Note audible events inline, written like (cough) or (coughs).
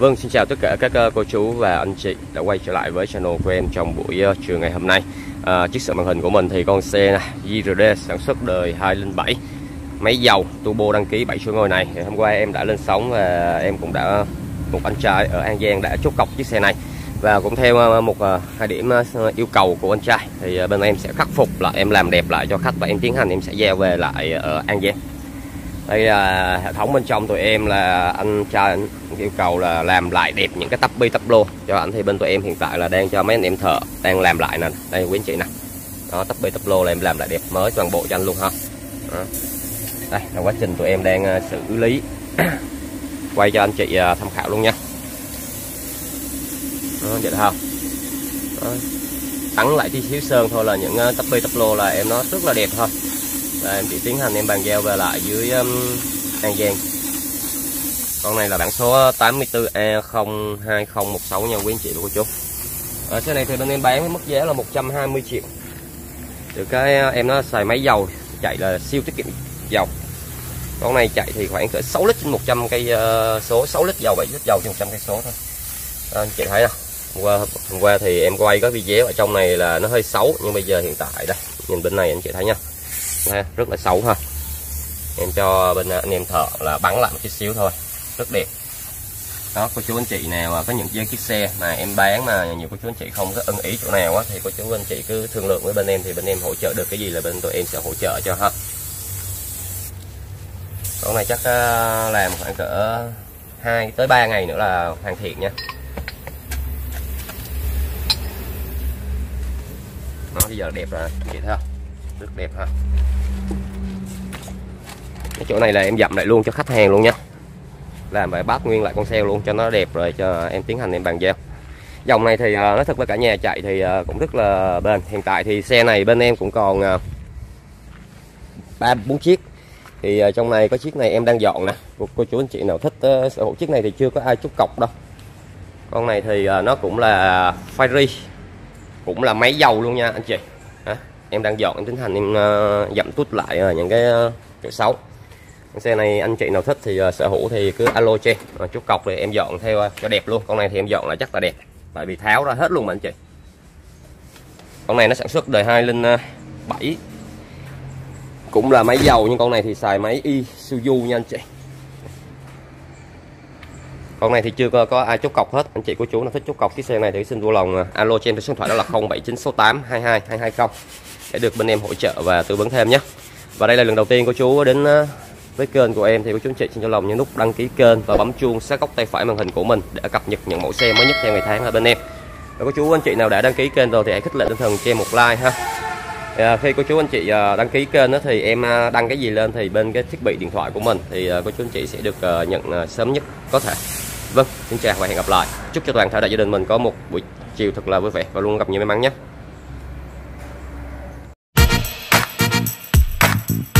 Vâng, xin chào tất cả các ờ, cô chú và anh chị đã quay trở lại với channel của em trong buổi ờ, uh, chiều ngày hôm nay. À, chiếc xe màn hình của mình thì con xe này, JRD sản xuất đời 2007 máy dầu turbo đăng ký 7 số ngôi này. Hôm qua em đã lên sóng và em cũng đã một anh trai ở An Giang đã chốt cọc chiếc xe này và cũng theo uh, một hai điểm yêu cầu của anh trai thì bên em sẽ khắc phục lại em làm đẹp lại cho khách và em tiến hành em sẽ giao về lại ở An Giang đây là hệ thống bên trong tụi em là anh trai yêu cầu là làm lại đẹp những cái tắp bi tắp lô cho anh. Thì bên tụi em hiện tại là đang cho mấy anh em thợ đang làm lại nè. Đây quý anh chị nè. Đó tắp bi tắp lô là em làm lại đẹp mới toàn bộ cho anh luôn ha. Đó. đây là quá trình tụi em đang à, xử lý. (coughs) Quay cho anh chị à, tham khảo luôn nha. Đó, vậy không đó. tắn lại tí xíu sơn thôi là những à, tắp bi tắp lô là em nó rất là đẹp thôi và em chỉ tiến hành em bàn giao về lại dưới um, An Giang. Con này là bản số 84E02016 nha quý anh chị và cô chú. Ở xe này thì bên em bán với mức giá là 120 triệu. Từ cái uh, em nó xài máy dầu chạy là siêu tiết kiệm dầu. Con này chạy thì khoảng cỡ 6 lít trên 100 cây uh, số 6 lít dầu 7 lít dầu trên 100 cây số thôi. À, anh chị thấy không? Hôm qua, hôm qua thì em quay có video ở trong này là nó hơi xấu nhưng bây giờ hiện tại đây nhìn bên này anh chị thấy nha ha, rất là xấu ha. Em cho bên à, anh em thợ là bắn lại một chút xíu thôi rất đẹp. Đó cô chú anh chị nào à, có những chiếc xe mà em bán mà nhiều cô chú anh chị không có ưng ý chỗ nào á thì cô chú anh chị cứ thương lượng với bên em thì bên em hỗ trợ được cái gì là bên tụi em sẽ hỗ trợ cho ha. Con này chắc à, làm khoảng cỡ 2 tới 3 ngày nữa là hoàn thiện nha. Nó bây giờ đẹp rồi chị thấy không rất đẹp ha. Cái chỗ này là em dặm lại luôn cho khách hàng luôn nha. Làm lại bát nguyên lại con xe luôn cho nó đẹp rồi cho em tiến hành em bàn giao. Dòng này thì à, nói thật với cả nhà chạy thì à, cũng rất là bền. Hiện tại thì xe này bên em cũng còn à, ba bốn chiếc. Thì trong này có chiếc này em đang dọn nè. Cô, cô chú anh chị nào thích ờ, sở hữu chiếc này thì chưa có ai chút cọc đâu. Con này thì nó cũng là Ferrari cũng là máy dầu luôn nha anh chị em đang dọn em tiến hành em ờ, uh, dặm tút lại uh, những cái ờ, uh, chỗ xấu. Xe này anh chị nào thích thì uh, sở hữu thì cứ alo cho em. Uh, chút cọc thì em dọn theo uh, cho đẹp luôn. Con này thì em dọn là chắc là đẹp tại vì tháo ra hết luôn mà anh chị. Con này nó sản xuất đời 207 cũng là máy dầu nhưng con này thì xài máy Isuzu nha anh chị. Con này thì chưa có, có ai chốt cọc hết. Anh chị cô chú nào thích chốt cọc. Chiếc xe này thì xin vui lòng alo trên số điện thoại đó là 0796822220 để được bên em hỗ trợ và tư vấn thêm nhé. Và đây là lần đầu tiên cô chú đến ờ, với kênh của em thì cô chú anh chị xin cho lòng nhấn nút đăng ký kênh và bấm chuông sát góc tay phải màn hình của mình để cập nhật những mẫu xe mới nhất theo ngày tháng ở bên em. Và cô chú anh chị nào đã đăng ký kênh rồi thì hãy khích lệ tinh thần cho em một like ha. À, khi cô chú anh chị ờ, đăng ký kênh đó thì em ờ, đăng cái gì lên thì bên cái thiết bị điện thoại của mình thì cô chú anh chị sẽ được nhận sớm nhất có thể. Vâng xin chào và hẹn gặp lại. Chúc cho toàn thể đại gia đình mình có một buổi chiều thật là vui vẻ và luôn gặp nhiều may mắn nhé. Thank you.